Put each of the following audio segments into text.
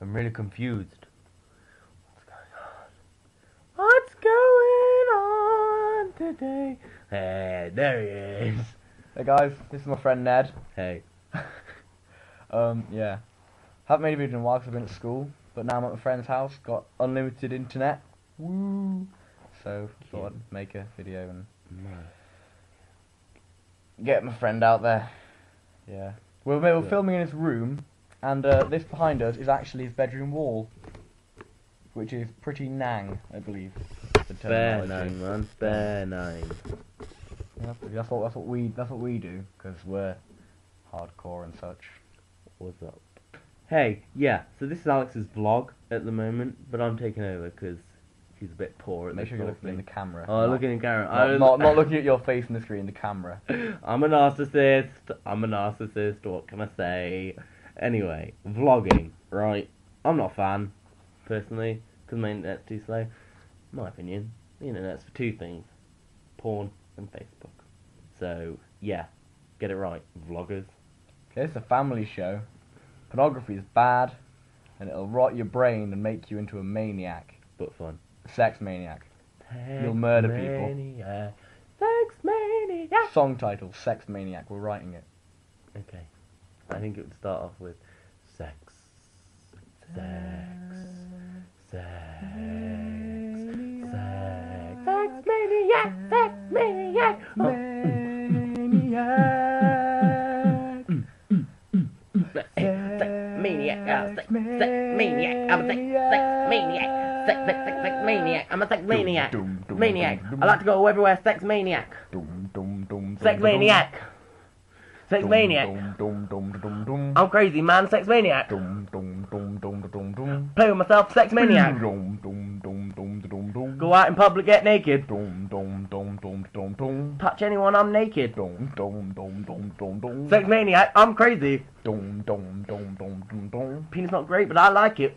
I'm really confused. What's going on? What's going on today? Hey, there he is. Hey guys, this is my friend Ned. Hey. Um, yeah. Haven't made a video in a while 'cause I've been at school, but now I'm at my friend's house, got unlimited internet. Woo! So, thought I'd make a video and get my friend out there. Yeah. We're, we're Yeah. filming in his room, and uh, this behind us is actually his bedroom wall, which is pretty nang, I believe. the nine, man. Fair nine. Yeah, that's, what that's what we that's what we do because we're hardcore and such. What's up? Hey, yeah, so this is Alex's vlog at the moment, but I'm taking over because he's a bit poor at Make sure you're looking in the camera. Oh, not- looking in camera. Not, I was- not, not looking at your face in the screen, the camera. I'm a narcissist. I'm a narcissist. What can I say? Anyway, vlogging, right? I'm not a fan, personally, because my internet's too slow. My opinion, the internet's for two things porn and Facebook. So, yeah, get it right, vloggers. Okay, it's a family show. Pornography is bad, and it'll rot your brain and make you into a maniac, But fun. a sex maniac. You'll murder people. Sex maniac. Song title: Sex Maniac. We're writing it. Okay. I think it would start off with sex. Sex. Sex. Sex. Sex maniac. Sex maniac. Oh. Sex maniac. Sex, maniac. I'm a sex, sex maniac. Sex, sex, sex, sex maniac. I'm a sex maniac. Maniac. I like to go everywhere. Sex maniac. Sex maniac. Sex maniac. I'm crazy, man. Sex maniac. Dum, dum, dum, dum, dum, dum. Play with myself. Sex maniac. Go out in public, get naked. Dum, dum, dum, dum, dum, dum. Touch anyone, I'm naked. Dum, dum, dum, dum, dum, dum. Sex maniac. I'm crazy. Dum, dum, dum, dum, dum, dum. Penis not great, but I like it.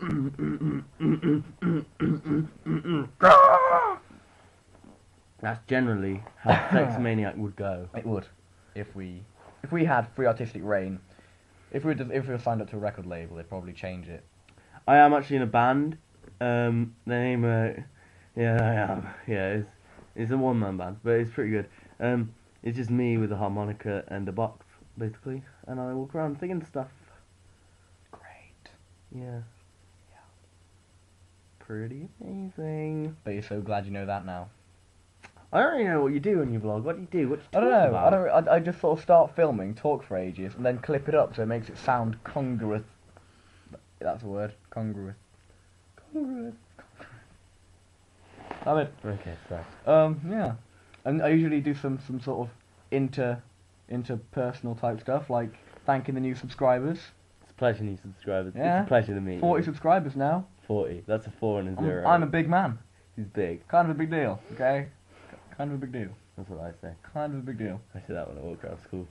That's generally how Sex Maniac would go. It would, if we, if we had free artistic rein. If we were, if we were signed up to a record label, they'd probably change it. I am actually in a band. Um, the name, uh, yeah, I am. Yeah, it's it's a one man band, but it's pretty good. Um, it's just me with a harmonica and a box, basically, and I walk around singing stuff. Great. Yeah. Yeah. Pretty amazing. But you're so glad you know that now. I don't really know what you do on your vlog. What do you do? What do you I don't know. about? I don't. I, I just sort of start filming, talk for ages, and then clip it up so it makes it sound congruous. That's a word. Congruous. Congruous. Damn it. Okay, so Um. Yeah. And I usually do some some sort of inter interpersonal type stuff like thanking the new subscribers. it's a pleasure, new subscribers. Yeah. It's a pleasure to meet Forty you. subscribers now. Forty. That's a four and a I'm, 0 I'm a big man. He's big. Kind of a big deal. Okay. Kind of a big deal. That's what I say. Kind of a big deal. I say that when I walk around school.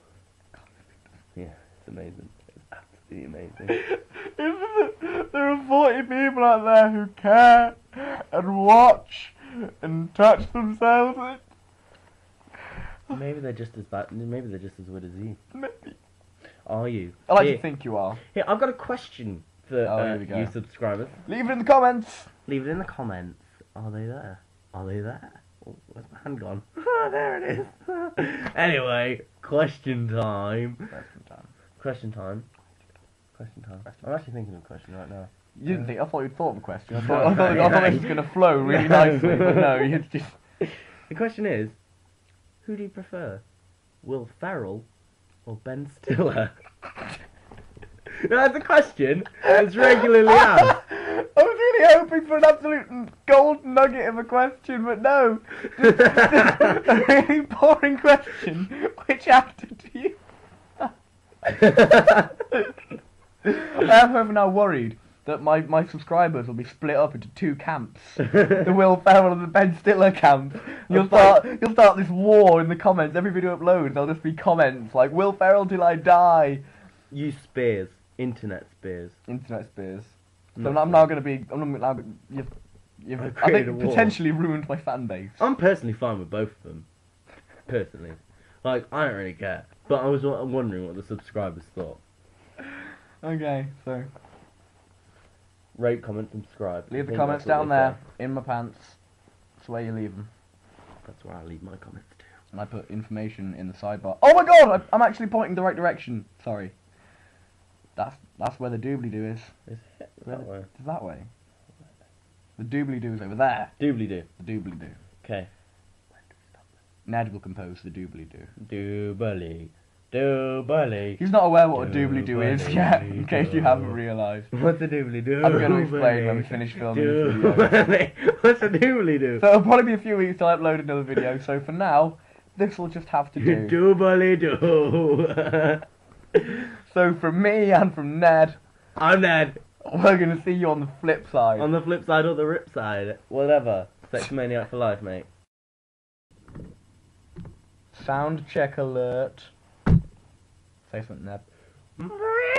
Yeah, it's amazing. It's absolutely amazing. there are 40 people out there who care and watch and touch themselves. maybe they're just as bad. Maybe they're just as good as you. Maybe. Are you? I like here, to think you are. here, I've got a question for Oh, uh, here we go. you subscribers. Leave it in the comments. Leave it in the comments. Are they there? Are they there? Oh, where's my hand gone? There it is. anyway, question time. Question time. Question time. Question time. I'm actually thinking of a question right now. You didn't think? I thought you'd thought of a question. I thought, I thought, I thought it was going to flow really nicely, but no, you just. The question is, who do you prefer, Will Ferrell or Ben Stiller? That's a question that's regularly asked. Really hoping for an absolute gold nugget of a question, but no. Just, just a really boring question. Which actor do you? I am however now worried that my, my subscribers will be split up into two camps. the Will Ferrell and the Ben Stiller camp. You'll start you'll start this war in the comments. Every video uploads, there'll just be comments like Will Ferrell till I die. Use spears, internet spears. Internet spears. So I'm, I'm now going to be. I'm not gonna, you've, you've, I've I think potentially ruined my fan base. I'm personally fine with both of them. Personally, like I don't really care. But I was wa- wondering what the subscribers thought. Okay, so Rate, comment, subscribe. Leave the comments down there say. in my pants. That's where you leave them. That's where I leave my comments too. And I put information in the sidebar. Oh my god! I, I'm actually pointing the right direction. Sorry. That's that's where the doobly doo is. Is it? That way. It's that way. The doobly doo is over there. Doobly doo. The doobly doo. Okay. Ned will compose the doobly doo. Doobly. Doobly. He's not aware what a doobly doo is yet, in case you haven't realised. What's a doobly doo? I'm going to explain when we finish filming this video. What's a doobly doo? So it'll probably be a few weeks till I upload another video. So for now, this will just have to do. Doobly doo. So from me and from Ned, I'm Ned. we're gonna see you on the flip side. On the flip side or the rip side. Whatever. Sex maniac for life, mate. Sound check alert. Say something, Ned. Mm.